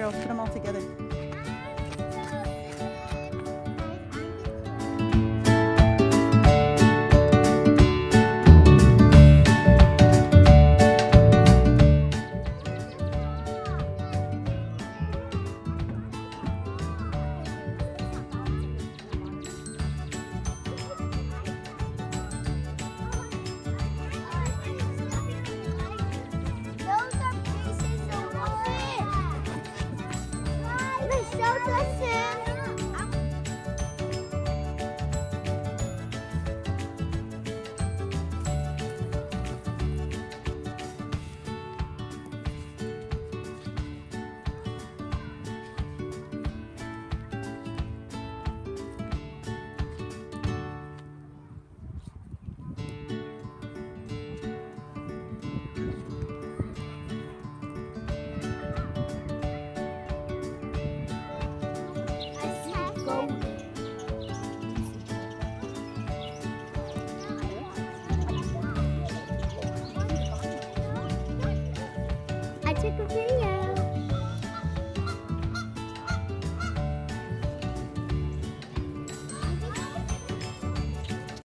girls. Put them all together. 都这些。take a video.